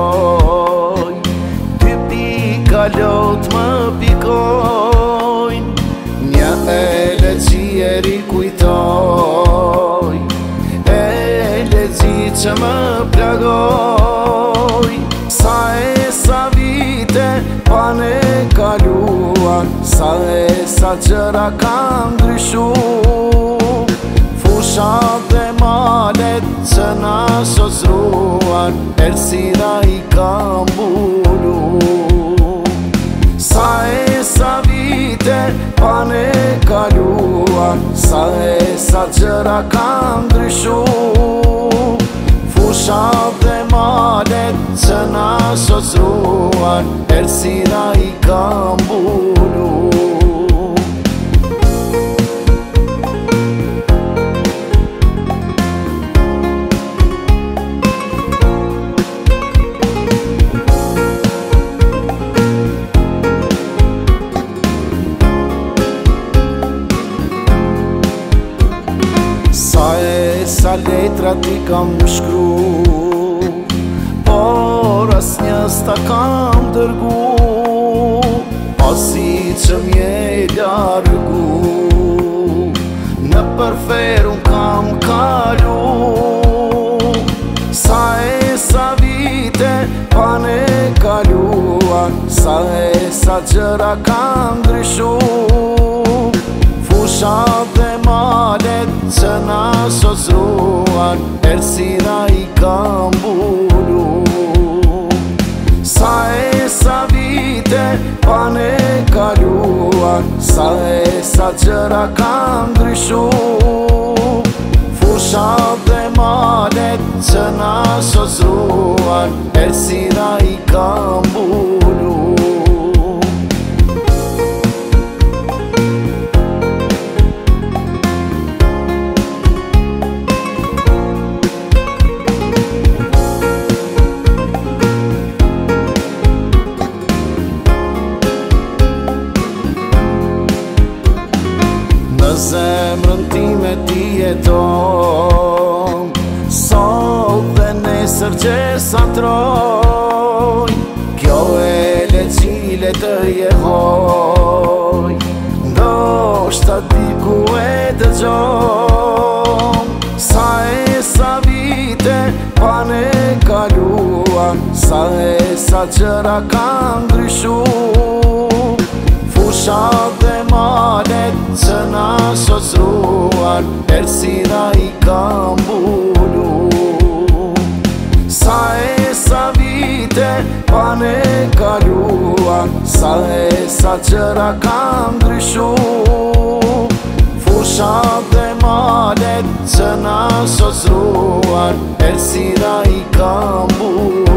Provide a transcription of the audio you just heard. kaloj Ty pi kalot më pikojn Një e le qieri kujtoj E le qi që më plagoj Sa e sa vite pane kaluan Sa e sa qëra kam dryshu Fushat Ma det që nash o zruar, i kam bulu Sa e sa vite, pa ne kaluar, sa e sa gjëra kam dryshu Fu shab dhe ma det që nash o zruar, i kam bulu Sa e sa letra ti kam shkru Por as njës kam dërgu Pasi që mje i dargu Në përfer unë kam kalu Sa e sa vite pa ne kaluan Sa e sa gjëra kam drishu Fusha dhe ma Që nash o zruar i kam bulu Sa e sa vite Pa ne kaluan Sa e sa qëra kam dryshu Fusha dhe madet Që nash o zruar i kam bulu zemrën ti me ti e ton Sot dhe ne sërgje sa troj Kjo e le cile të jehoj Ndo është të di ku e të gjon Sa e sa vite pa ne kaluan Sa e sa qëra ka ndryshu Shos ruar, herësi ra i kambulu Sa e sa vite, pa ne ka Sa e sa qëra kam dryshu Fushat e madet, që na shos ruar Herësi ra i kambulu